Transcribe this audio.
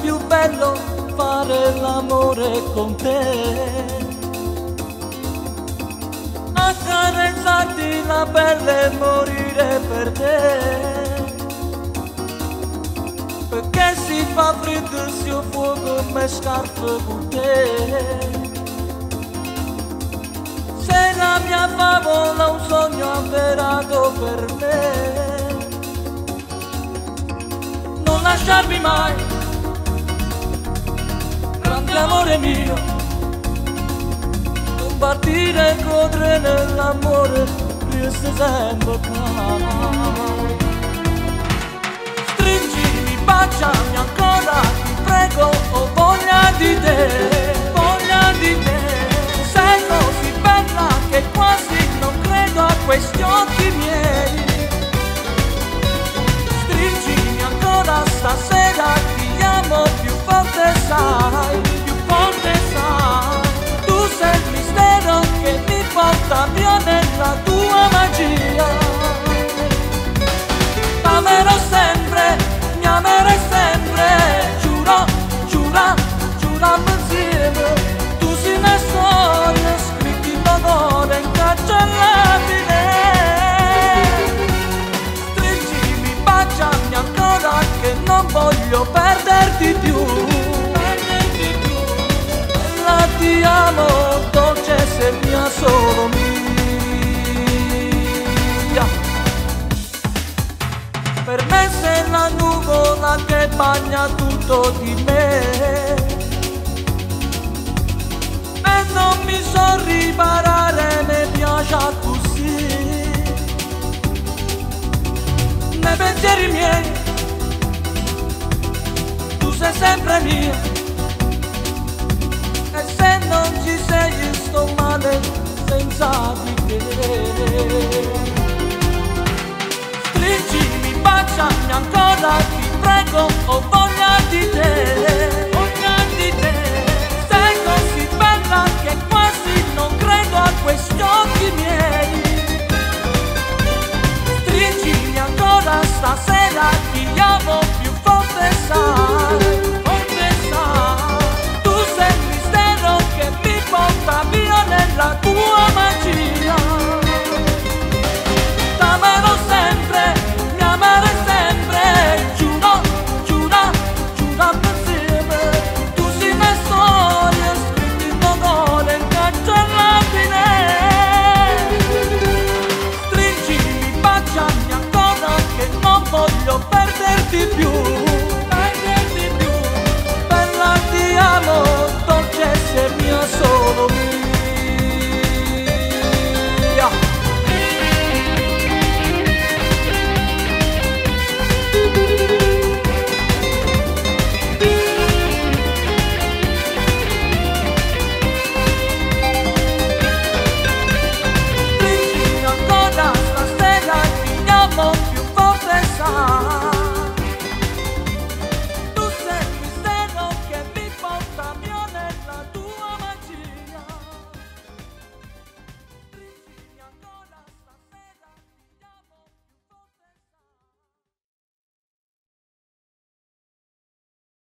più bello fare l'amore con te. Accarezzarti la pelle e morire per te. Perché si fa freddo se io fuoco me scarpe te. Se la mia favola è un sogno avverato per me lasciarmi mai, grande amore mio, non partire e godere nell'amore, resta sempre qua. Stringimi, baciami ancora, ti prego, ho voglia di te, mi porta via nella tua magia. T'amerò sempre, mi amerai sempre, giuro, giura, giuriamo insieme. Tu sei una storia scritta in dolore, incancellabile. Stringimi, ancora che non voglio perderti più. Ti amo, dolce se mia solo mia. Per me sei la nuvola che bagna tutto di me. E non mi so riparare, mi piace così. Nei pensieri miei sei sempre mia ancora ti prego ho voglia di te voglia di te. Sei così bella che quasi non credo a questi occhi miei. Stringimi ancora stasera ti amo più forte sai